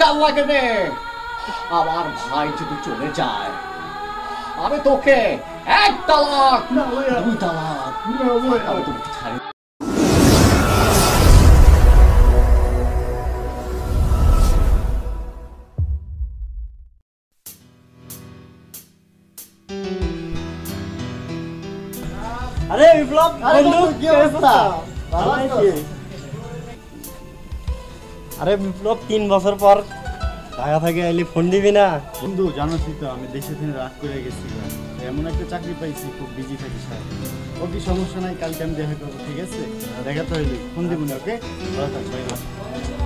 কাল লাগে রে আমার ভাই যদি চলে যায় আমি তোকে এক তালাক দুই তালাক আমি তোকে ছাড়ি আরে বিপ্লব বন্ধু কি অবস্থা? ভালো ভালো আছো? আছি। আরে বিপ্লব তিন বছর পর ঢাকা থেকে এলি, ফোন দিবি না? বন্ধু জানোসই তো, আমি দেশে থেকে রাগ করে গেছি এমন একটা চাকরি পাইছি, খুব বিজি থাকি স্যার ও কি সমস্যা নাই, কালকে আমি দেখা করব, ঠিক আছে? দেখা তো হইলি, ফোন দিব না, ওকে? ভালো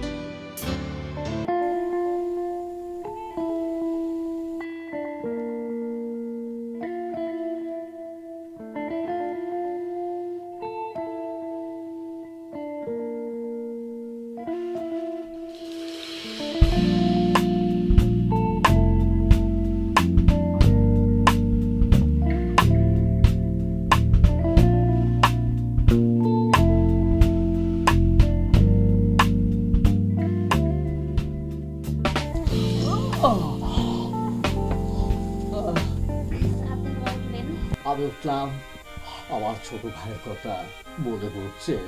আমি উঠলাম। আমার ছোট ভাইয়ের কথা মনে পড়ছে।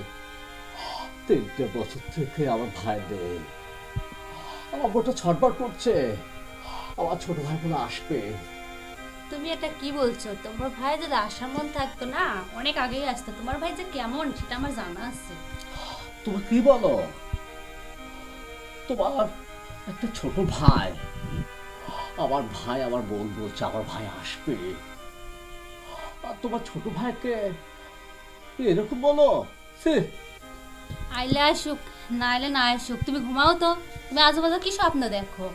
তিনটে বছর থেকে আমার ভাই নেই। আমার বোটা ছটবার করছে। আমার ছোট ভাই বলে আসবে। তুমি এটা কি বলছো? তোমার ভাই যদি আসার মন থাকতো না অনেক আগেই আসতো। তোমার ভাই যে কেমন সেটা আমার জানা আছে। তুমি কি বলো? তোমার একটা ছোট ভাই। আমার ভাই আমার বোন বলছে আমার ভাই আসবে। আর তোমার ছোট ভাইকে এরকম বলো? ছি, আইলে আসুক না আইলে না আসুক তুমি ঘুমাও তো তুমি আজুবাজু কি স্বপ্ন দেখো?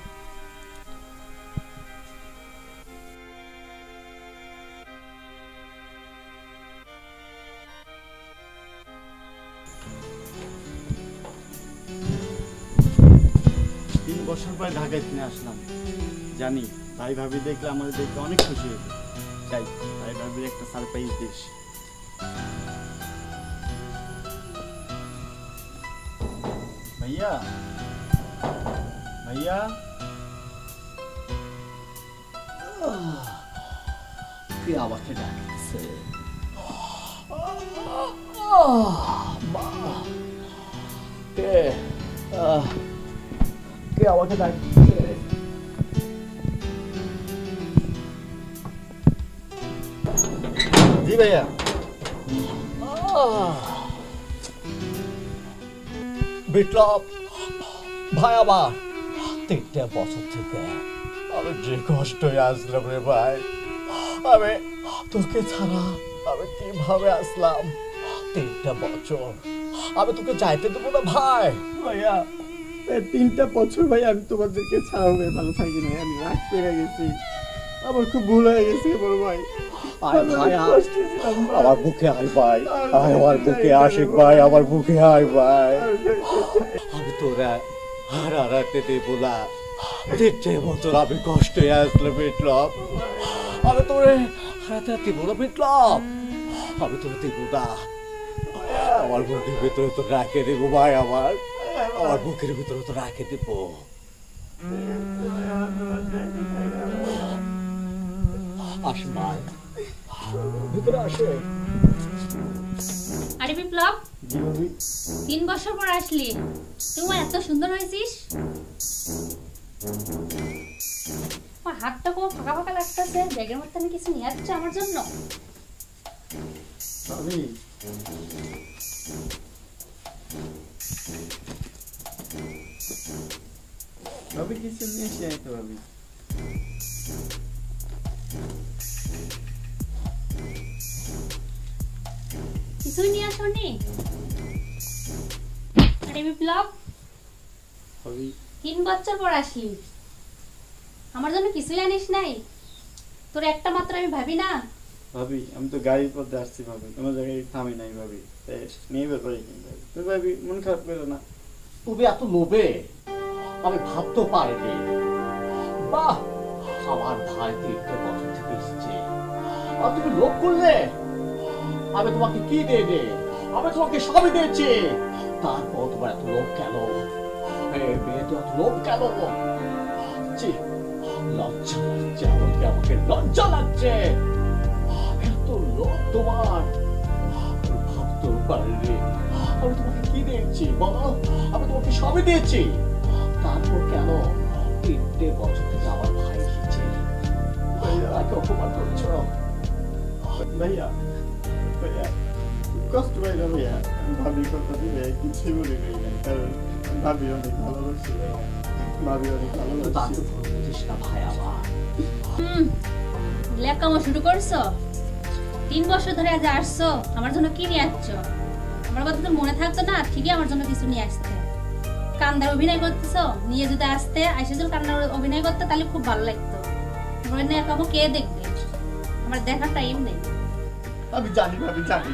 তিন বছর পরে ঢাকায় কিনে আসলাম। জানি ভাই ভাবি দেখলে আমাদের দেখতে অনেক খুশি হবে তাই ভাই ভাবির একটা সারপ্রাইজ দিস ভাইয়া ভাইয়া কে আমাকে ডাকছে মা কে আহ, কে আমাকে ডাকছে ভাইয়া। বিপ্লব, ভাই আমার, তিনটে বছর থেকে আমি যে কষ্টে আসলাম রে ভাই, আমি তোকে ছাড়া আমি কীভাবে আসলাম? তিনটা বছর, আমি তোকে যাইতে দেবো না ভাই। ভাইয়া তিনটা বছর ভাই আমি তোমাদেরকে ছাড়া ভালো থাকি না আমি রাগ পেরে গেছি। আমার খুব ভুল হয়ে গেছে বড় ভাই। আয় ভাই। আমার। বুকে আয় ভাই আয় আমার বুকে আশিক ভাই আমার বুকে আয় ভাই। আমি তোরা হারাতে দেবো না। তিনটে বছর আমি কষ্টে আসলে বিপ্লব। আমি তোরে হারাতে দেবো না বিপ্লব। আমি তোরে দেবো না। আমার বুকের ভিতরে তো রাখে দেবো ভাই আমার। আমার বুকের ভিতরে তো রাখে দেবো। আস ভাই ভিতরে আসে। আরে বিপ্লব তিন বছর পর আসলি। তুমি এত সুন্দর হয়েছিস। আমার হাতটা খুব ফাঁকা ফাঁকা লাগতেছে। ব্যাগের মধ্যে আমি কিছু নিয়ে আসছে আমার জন্য। ভাবি কিছু নিয়ে এসে আইতো ভাবি। নিয়ে আসনি আরে বিপ্লব ভাবি তিন বছর পর আসলি। আমার জন্য কিছুই আনিস নাই। তোর একটা মাত্র আমি ভাবি না। ভাবি আমি তো গাড়ির পথে আসছি ভাবি। কোনো জায়গায় থামি নাই ভাবি। তাই নিয়ে বের করে কিন্তু তো ভাবি মন খারাপ করো না। তুমি এত লোভে? আমি ভাবতেও পারিনি। বাহ! আমার ভাই তিনটে বছর থেকে এসেছে। আর তুমি লোভ করলে? আমি তোমাকে কি দিয়ে দে আমি তোমাকে সবই দিয়েছি। তারপর তোমার এত লোভ কেন? এই মেয়েটা অত লোভ কেন? লজ্জা লাগছে আমাকে আমাকে লজ্জা লাগছে। এত লোভ তোমার। আমি ভাবতেও পারিনি আমি তোমাকে কি দিয়েছি বলো আমি তোমাকে সবই দিয়েছি। তারপর কেন তিনটে বছর থেকে আমার ভাই খেয়েছে তাকে অপমান করছ? ভাইয়া কষ্ট পাই কথা কিছুই নাই কারণ ভাবি অনেক ভাবি অনেক শুরু করছ? তিন বছর ধরে আজ আসছো, আমার জন্য কি নিয়ে আসছো? আমার কথা তো মনে থাকতো না, ঠিকই আমার জন্য কিছু নিয়ে আসতে। কান্দার অভিনয় করতেছো? নিয়ে যদি আসতে, আইসে যদি কান্দার অভিনয় করতে, তাহলে খুব ভালো লাগতো। আমার লেখামো কে দেখবে? আমার দেখার টাইম নেই। আমি জানি ভাবি জানি।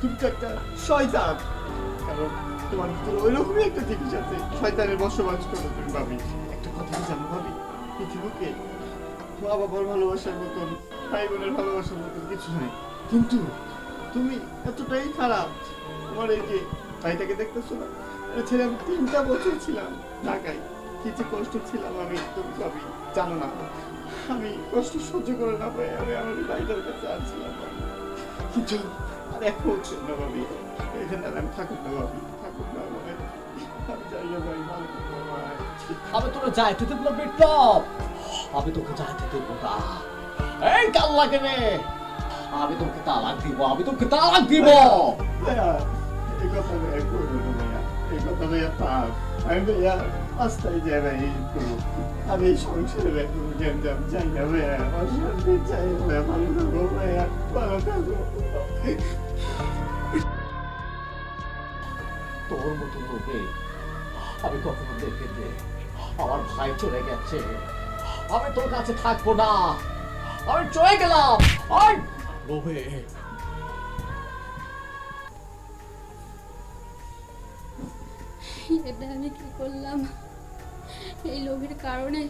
তুমি তো একটা শয়তান। কারণ তোমার ভিতরে ওই রকমই একটা জিনিস আছে, শয়তানের বসবাস করো তুমি, ভাবি। একটা কথা কি জানো, ভাবি? পৃথিবীকে মা বাবার ভালোবাসার মতন ভাই বোনের ভালোবাসার মতন কিছু নাই। কিন্তু তুমি এতটাই খারাপ, তোমার এই যে ভাইটাকে দেখতেছো না? ছেলে, আমি তিনটা বছর ছিলাম ঢাকায়। কি যে কষ্ট ছিলাম আমি, তুমি ভাবি, জানো না। আমি কষ্ট সহ্য করে না পাই, আমি আমার ভাইটার কাছে আসছিলাম। কিন্তু আর হচ্ছে না ভাবি এখানে আমি থাকুক না ভাবি থাকুক না ভাবি আমি যাই না ভাই ভালো আমি তোরা যাইতে দেবো না বিপ্লব আমি তোকে যাইতে দেবো না এই কাল লাগে রে আমি তোকে তালাক দিব আমি তোকে তালাক দিব এই কথা ভাইয়া। এই কথা ভাইয়া আমি ভাইয়া একটু। আমি এই চাই না ভাইয়া। অশান্তি চাই না ভাইয়া। ভালো থাকো ভাইয়া, ভালো থাকো। তোর মতো লোকে আমি কখনো দেখে দে আমার ভাই চলে গেছে আমি তোর কাছে থাকব না আমি চলে গেলাম আই লোভে এটা আমি কি করলাম এই লোভের কারণে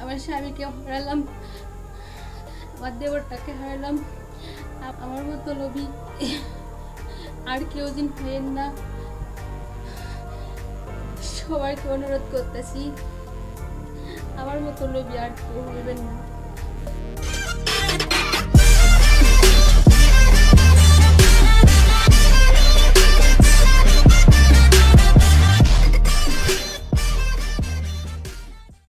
আমার স্বামীকে হারালাম। আমার দেবরটাকে হারালাম। আমার মতো লোভী আর কেউ দিন হয়েন না। সবাইকে অনুরোধ করতেছি, আমার মতো লোভী আর কেউ হইবেন না।